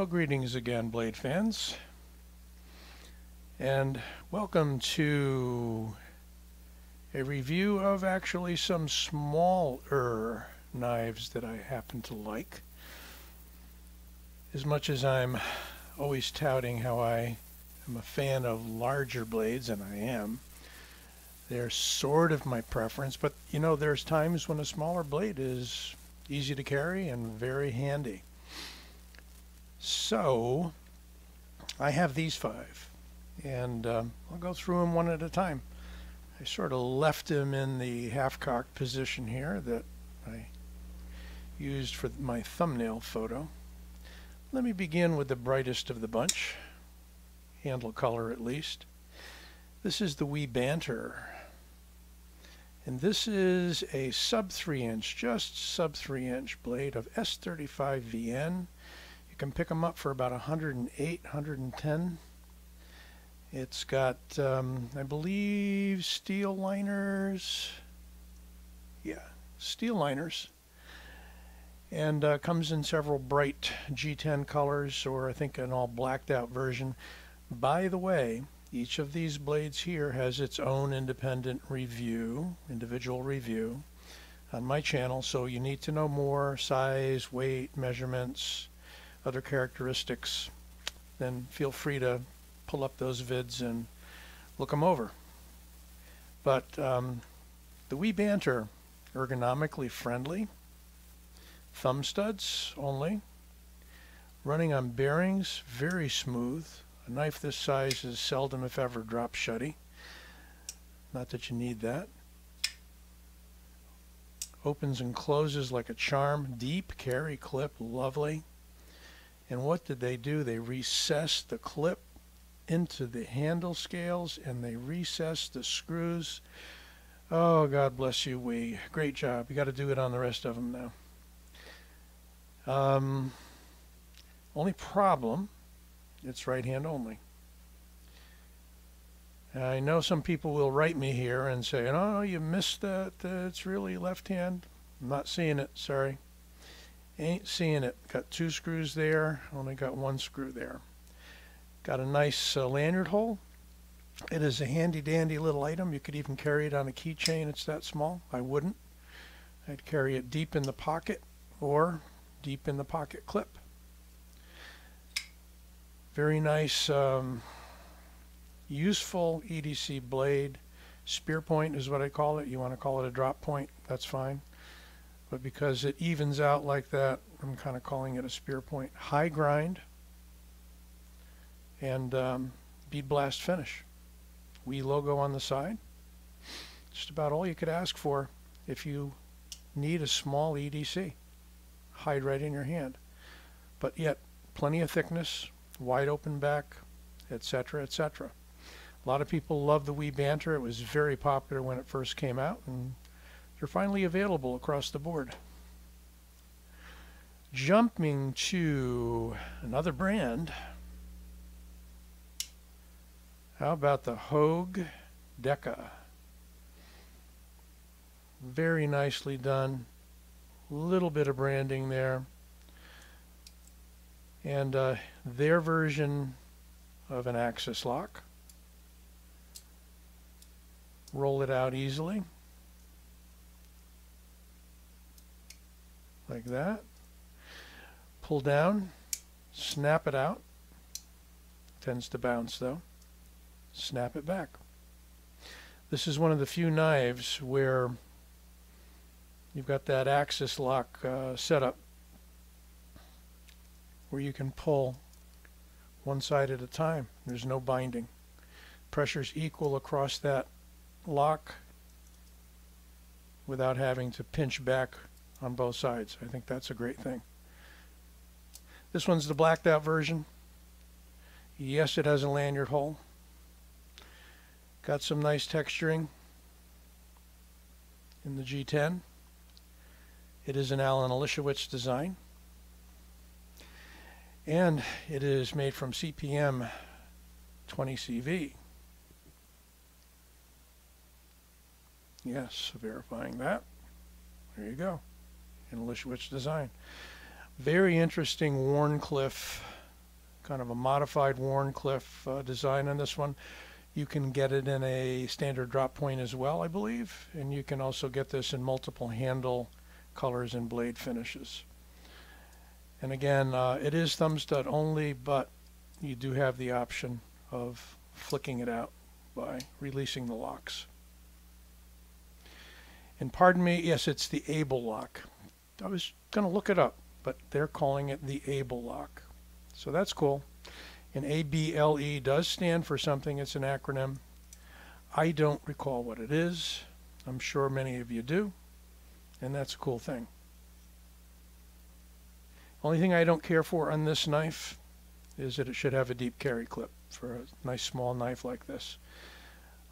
Well, greetings again, Blade fans. And welcome to a review of actually some smaller knives that I happen to like. As much as I'm always touting how I am a fan of larger blades, and I am, they're sort of my preference, but you know, there's times when a smaller blade is easy to carry and very handy. So, I have these five, and um, I'll go through them one at a time. I sort of left them in the half-cocked position here that I used for my thumbnail photo. Let me begin with the brightest of the bunch, handle color at least. This is the WE Banter and this is a sub 3 inch, just sub 3 inch blade of S35VN. Can pick them up for about 108, 110. It's got, um, I believe, steel liners. Yeah, steel liners. And uh, comes in several bright G10 colors, or I think an all blacked out version. By the way, each of these blades here has its own independent review, individual review on my channel. So you need to know more size, weight, measurements, other characteristics, then feel free to pull up those vids and look them over. But um, the WE Banter, ergonomically friendly, thumb studs only, running on bearings, very smooth, a knife this size is seldom if ever drop shutty. Not that you need that. Opens and closes like a charm. Deep carry clip, lovely. And what did they do? They recessed the clip into the handle scales and they recessed the screws. Oh, God bless you, we. Great job. You got to do it on the rest of them now. Um, only problem it's right hand only. I know some people will write me here and say, oh, you missed that. It's really left hand. I'm not seeing it. Sorry. Ain't seeing it. Got two screws there. Only got one screw there. Got a nice uh, lanyard hole. It is a handy dandy little item. You could even carry it on a keychain. It's that small. I wouldn't. I'd carry it deep in the pocket or deep in the pocket clip. Very nice, um, useful EDC blade. Spear point is what I call it. You want to call it a drop point, that's fine. But because it evens out like that, I'm kind of calling it a spear point. High grind and um, bead blast finish. WE logo on the side. Just about all you could ask for if you need a small EDC. Hide right in your hand. But yet, plenty of thickness, wide open back, etc., etc. A lot of people love the WE Banter. It was very popular when it first came out, and they're finally available across the board. Jumping to another brand. How about the Hogue Deka? Very nicely done. Little bit of branding there. And uh, their version of an axis lock. Roll it out easily. Like that. Pull down, snap it out. Tends to bounce though. Snap it back. This is one of the few knives where you've got that axis lock uh, set up where you can pull one side at a time. There's no binding. Pressure's equal across that lock without having to pinch back on both sides. I think that's a great thing. This one's the blacked out version. Yes, it has a lanyard hole. Got some nice texturing in the G10. It is an Allen Elishewitz design and it is made from CPM 20CV. Yes, verifying that. There you go. In Elishewitz design. Very interesting Wharncliffe kind of a modified Wharncliffe uh, design on this one. You can get it in a standard drop point as well, I believe, and you can also get this in multiple handle colors and blade finishes. And again, uh, it is thumb stud only, but you do have the option of flicking it out by releasing the locks. And pardon me, yes, it's the Able lock. I was going to look it up, but they're calling it the Able lock. So that's cool. And ABLE does stand for something. It's an acronym. I don't recall what it is. I'm sure many of you do. And that's a cool thing. Only thing I don't care for on this knife is that it should have a deep carry clip for a nice small knife like this.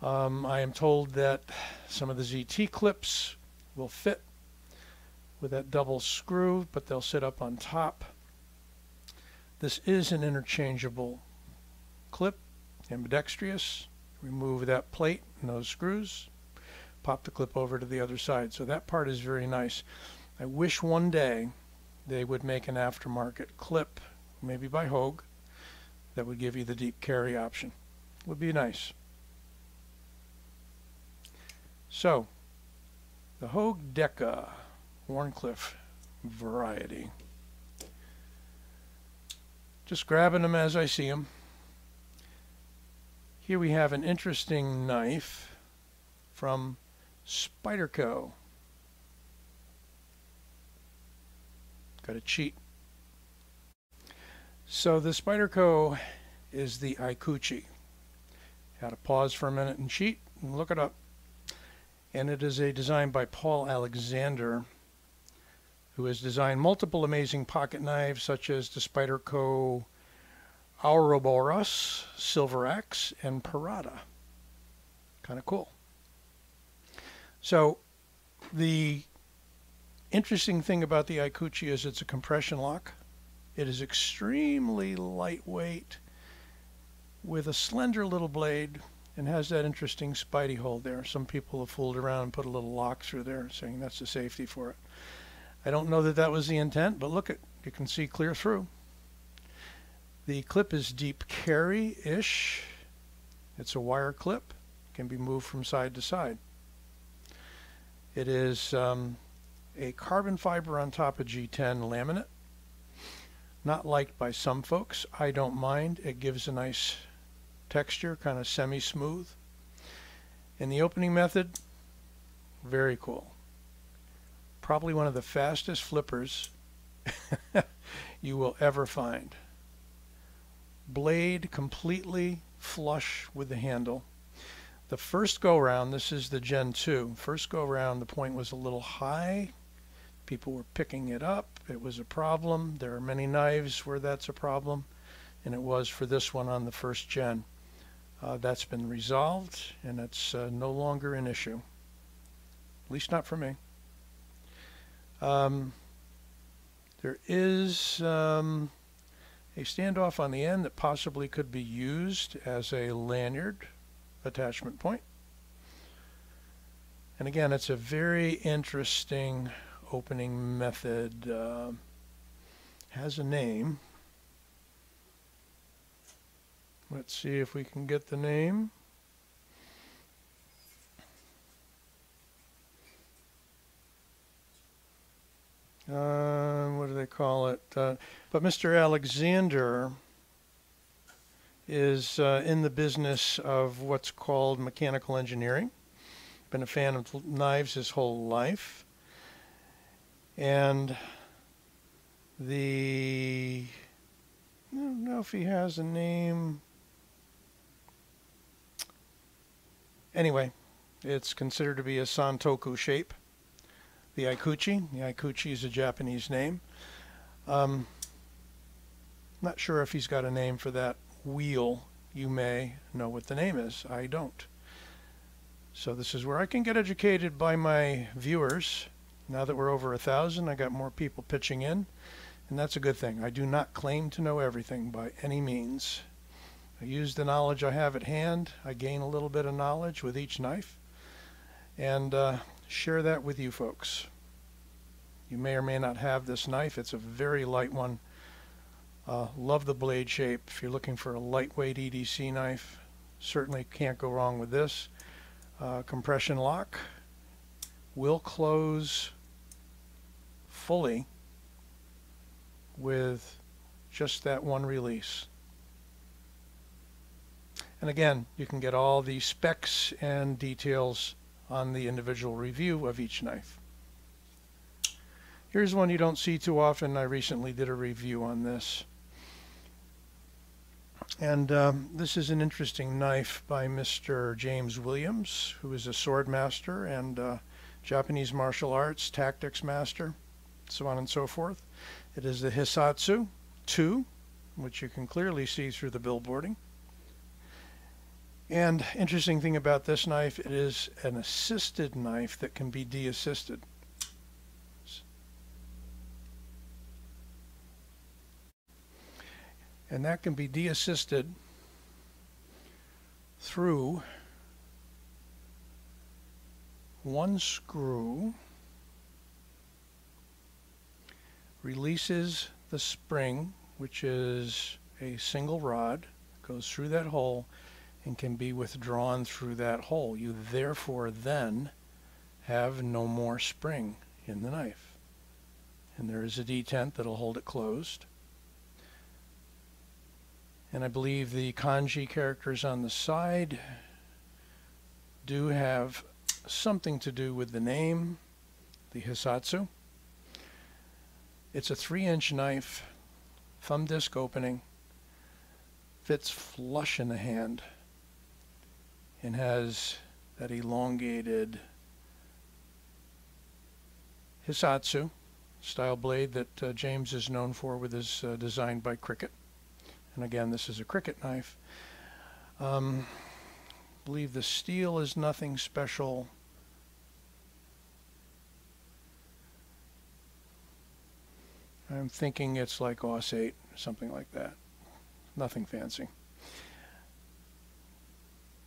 Um, I am told that some of the ZT clips will fit with that double screw, but they'll sit up on top. This is an interchangeable clip, ambidextrous. Remove that plate and those screws, pop the clip over to the other side. So that part is very nice. I wish one day they would make an aftermarket clip, maybe by Hogue, that would give you the deep carry option. Would be nice. So, the Hogue Deka Wharncliffe variety. Just grabbing them as I see them. Here we have an interesting knife from Spyderco. Got a cheat. So the Spyderco is the Ikuchi. Had to pause for a minute and cheat and look it up. And it is a design by Paul Alexander, who has designed multiple amazing pocket knives such as the Spyderco Ouroboros, Silver Axe, and Parada. Kind of cool. So the interesting thing about the Ikuchi is it's a compression lock. It is extremely lightweight with a slender little blade and has that interesting spidey hole there. Some people have fooled around and put a little lock through there saying that's the safety for it. I don't know that that was the intent, but look at you can see clear through. The clip is deep carry-ish. It's a wire clip, can be moved from side to side. It is um, a carbon fiber on top of G10 laminate. Not liked by some folks. I don't mind. It gives a nice texture, kind of semi-smooth. And the opening method, very cool. Probably one of the fastest flippers you will ever find. Blade completely flush with the handle. The first go round, this is the Gen 2, first go round the point was a little high People were picking it up. It was a problem. There are many knives where that's a problem, and it was for this one on the first gen. Uh, that's been resolved, and it's uh, no longer an issue. At least not for me. Um, there is um, a standoff on the end that possibly could be used as a lanyard attachment point. And again, it's a very interesting opening method uh, has a name. Let's see if we can get the name. Uh, what do they call it? Uh, but Mr. Alexander is uh, in the business of what's called mechanical engineering. Been a fan of knives his whole life. And the, I don't know if he has a name. Anyway, it's considered to be a Santoku shape. The Ikuchi, the Ikuchi is a Japanese name. Um, not sure if he's got a name for that wheel. You may know what the name is. I don't. So this is where I can get educated by my viewers now that we're over a thousand, I got more people pitching in, and that's a good thing. I do not claim to know everything by any means. I use the knowledge I have at hand. I gain a little bit of knowledge with each knife, and uh, share that with you folks. You may or may not have this knife. It's a very light one. Uh, love the blade shape. If you're looking for a lightweight EDC knife, certainly can't go wrong with this. Uh, compression lock will close fully with just that one release. And again, you can get all the specs and details on the individual review of each knife. Here's one you don't see too often. I recently did a review on this. And um, this is an interesting knife by Mr. James Williams, who is a sword master and uh, Japanese martial arts tactics master, so on and so forth. It is the Hissatsu 2, which you can clearly see through the billboarding. And interesting thing about this knife, it is an assisted knife that can be de-assisted. And that can be de-assisted through one screw releases the spring, which is a single rod, goes through that hole and can be withdrawn through that hole. You therefore then have no more spring in the knife. And there is a detent that'll hold it closed. And I believe the kanji characters on the side do have something to do with the name, the Hissatsu. It's a three inch knife, thumb disc opening, fits flush in the hand, and has that elongated Hissatsu style blade that uh, James is known for with his uh, by CRKT. And again, this is a CRKT knife. Um, believe the steel is nothing special. I'm thinking it's like AUS-8, something like that. Nothing fancy.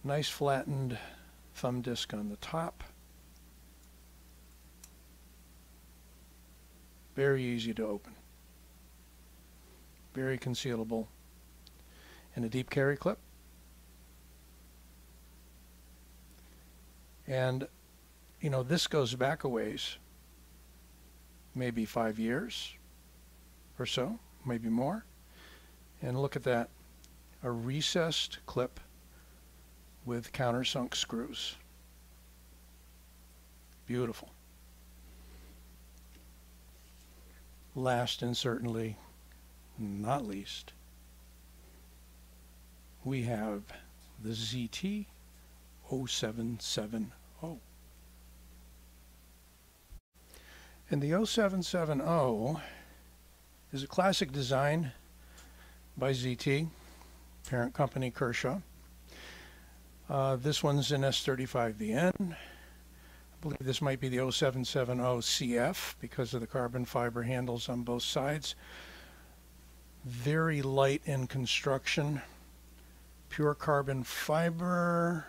Nice flattened thumb disc on the top. Very easy to open. Very concealable and a deep carry clip. And, you know, this goes back a ways, maybe five years or so, maybe more. And look at that, a recessed clip with countersunk screws. Beautiful. Last and certainly not least, we have the ZT 0770. And the 0770 is a classic design by ZT, parent company Kershaw. Uh, this one's an S35VN. I believe this might be the 0770 CF because of the carbon fiber handles on both sides. Very light in construction pure carbon fiber.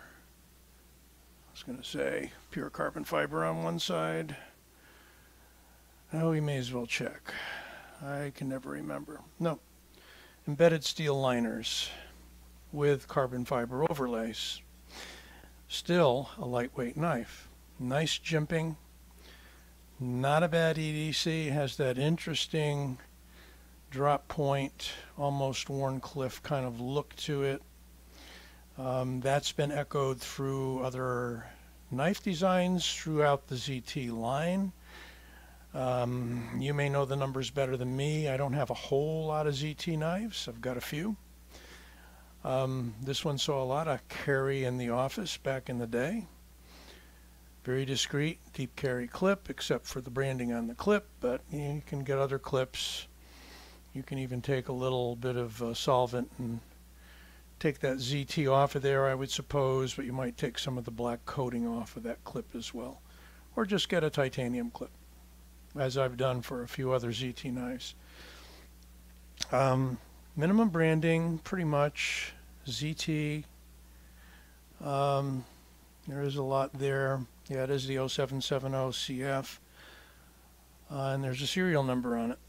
I was going to say pure carbon fiber on one side. Oh, we may as well check. I can never remember. No. Embedded steel liners with carbon fiber overlays. Still a lightweight knife. Nice jimping. Not a bad EDC. Has that interesting drop point, almost Wharncliffe kind of look to it. Um, that's been echoed through other knife designs throughout the ZT line. Um, you may know the numbers better than me. I don't have a whole lot of ZT knives. I've got a few. Um, this one saw a lot of carry in the office back in the day. Very discreet, deep carry clip, except for the branding on the clip, but you can get other clips. You can even take a little bit of uh, solvent and take that ZT off of there, I would suppose, but you might take some of the black coating off of that clip as well. Or just get a titanium clip, as I've done for a few other ZT knives. Um, minimum branding, pretty much. ZT. Um, there is a lot there. Yeah, it is the 0770 CF. Uh, and there's a serial number on it.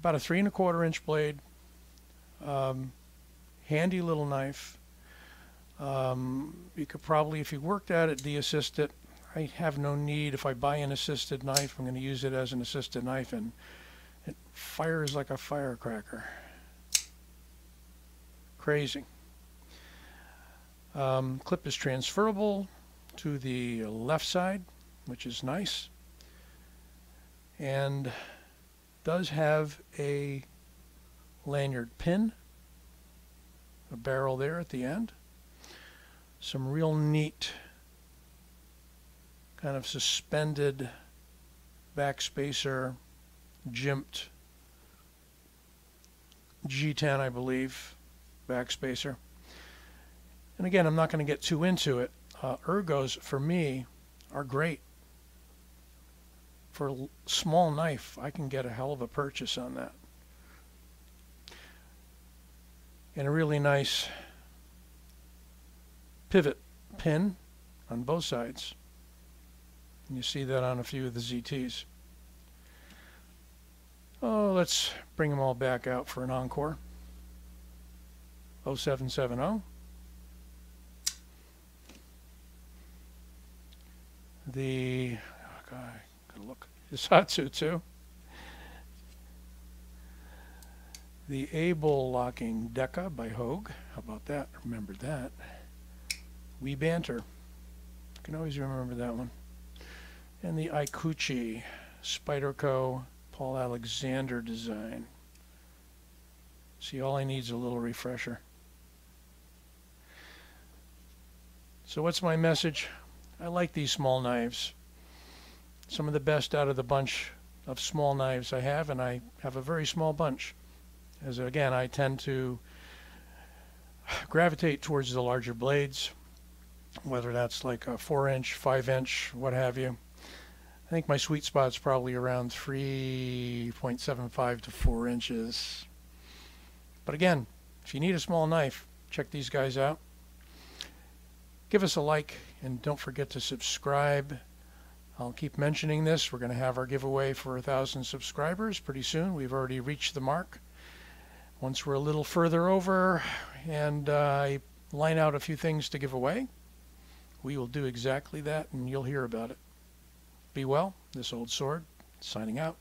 about a three and a quarter inch blade. Um, handy little knife. Um, you could probably, if you worked at it, de-assist it. I have no need. If I buy an assisted knife, I'm going to use it as an assisted knife, and fires like a firecracker. Crazy. Um, clip is transferable to the left side, which is nice, and does have a lanyard pin, a barrel there at the end, some real neat kind of suspended backspacer, jimped G10, I believe, backspacer. And again, I'm not going to get too into it. Uh, ergos, for me, are great. For a small knife, I can get a hell of a purchase on that. And a really nice pivot pin on both sides. And you see that on a few of the ZTs. Oh, let's bring them all back out for an encore. 0770. The, oh gotta look, Hissatsu too. The Able Locking Deka by Hogue. How about that? Remember that. WE Banter. Can always remember that one. And the Ikuchi Spyderco Paul Alexander design. See, all I need is a little refresher. So what's my message? I like these small knives. Some of the best out of the bunch of small knives I have, and I have a very small bunch. As again, I tend to gravitate towards the larger blades, whether that's like a 4 inch, 5 inch, what have you. I think my sweet spot's probably around 3.75 to 4 inches. But again, if you need a small knife, check these guys out. Give us a like and don't forget to subscribe. I'll keep mentioning this. We're going to have our giveaway for a thousand subscribers pretty soon. We've already reached the mark. Once we're a little further over and uh, I line out a few things to give away, we will do exactly that and you'll hear about it. Be well, this old sword, signing out.